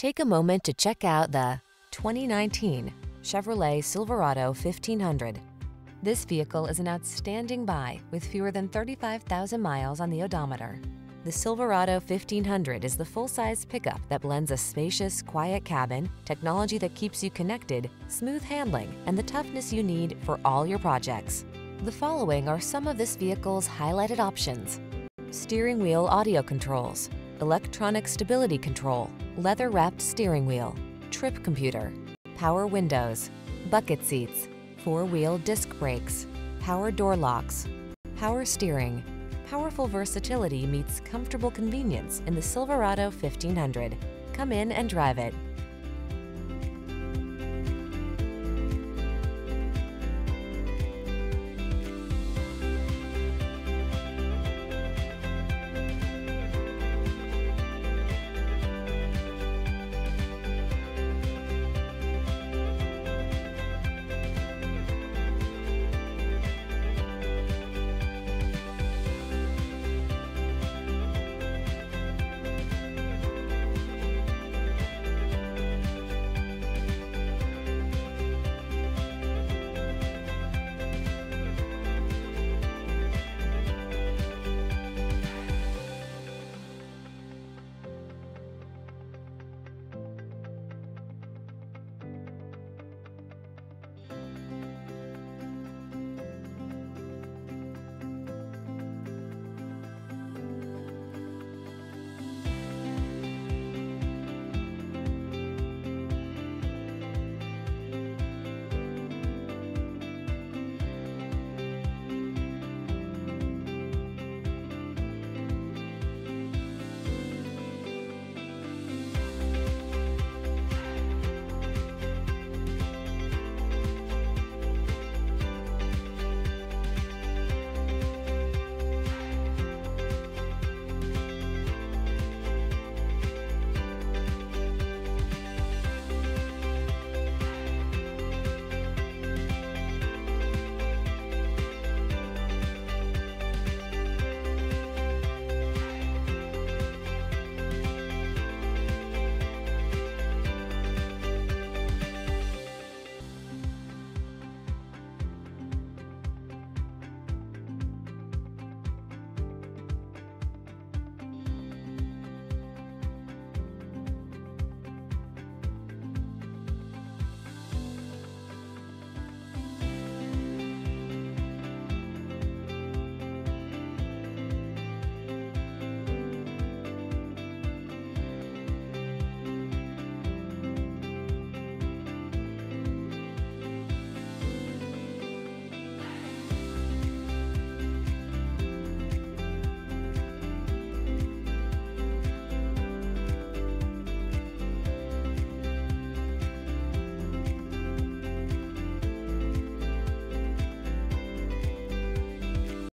Take a moment to check out the 2019 Chevrolet Silverado 1500. This vehicle is an outstanding buy with fewer than 35,000 miles on the odometer. The Silverado 1500 is the full-size pickup that blends a spacious, quiet cabin, technology that keeps you connected, smooth handling, and the toughness you need for all your projects. The following are some of this vehicle's highlighted options. Steering wheel audio controls, electronic stability control, leather-wrapped steering wheel, trip computer, power windows, bucket seats, four-wheel disc brakes, power door locks, power steering. Powerful versatility meets comfortable convenience in the Silverado 1500. Come in and drive it.